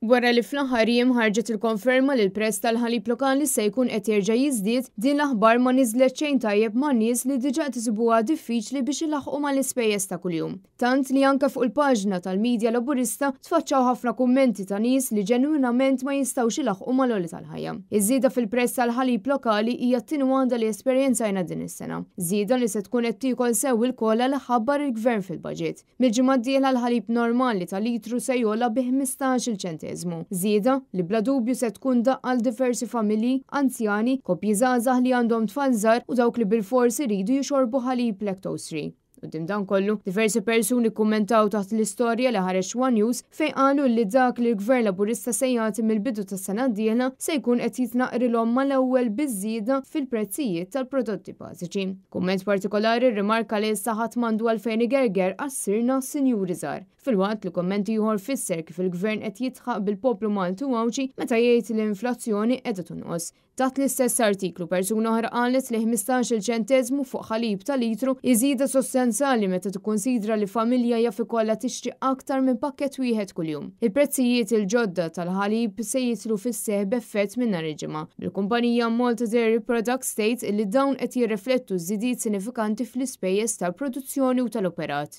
Wara li fl-aħħar jiem ħarġet il-konferma li l-prezz tal-ħalib lokali se jkun qed jerġa' jiżdied, din l-aħbar ma niżlet xejn tajjeb ma' nies li diġà qed isibuha diffiċli biex ilaħħqu mal-ispejjeż ta' kuljum. Tant li anke fuq il-paġna tal-media Laburista tfaċċaw ħafna kummenti ta' nies li ġenwinament ma jistgħux ilaħħqu mal-għoli tal-ħajja. Iż-żieda fil-prezz tal-ħalib lokali hija t-tieni waħda li esperjenzajna din is-sena. Żieda li se tkun qed tiekol sew il-kola li ħabbar il-Gvern fil-Baġit. Mill-ġimgħa d-dieħla l-ħalib normali ta' litru se jogħla bi ħmistax-il ċenteżmu, żieda li bla dubju se tkun daqqa għal diversi familji, anzjani, koppji żgħażagħ li għandhom tfal żgħar u dawk li bilfors iridu jixorbu ħalib lactose-free. Quddiem dan kollu, diversi persuni kkummentaw taħt l-istorja li ħareġ one News, fejn qalu li dak li l-Gvern Laburista se jagħti mill-bidu tas-sena d-dieħla se jkun qed jitnaqqrilhom mal-ewwel biż-żieda fil-prezzijiet tal-prodotti bażiċi. Kumment partikolari rrimarka li issa ħadd m'għandu għalfejn igerger għax sirna sinjuri żgħar, filwaqt li kumment ieħor fisser kif il-Gvern qed jidħaq bil-poplu Malti u Għawdxi meta jgħid li l-inflazzjoni qiegħda tonqos. Taħt l-istess artiklu, persuna oħra qalet li ħmistax-il ċenteżmu fuq ħalib ta' litru hi żieda sostanzjali meta tikkunsidra li familja jaf ikollha tixtri aktar minn pakkett wieħed kuljum. Il-prezzijiet il-ġodda tal-ħalib se jidħlu fis-seħħ b'effett minn nhar il-Ġimgħa, bil-kumpanija Malta Dairy Products tgħid li dawn qed jirriflettu ż-żidiet sinifikanti fl-ispejjeż tal-produzzjoni u tal-operat.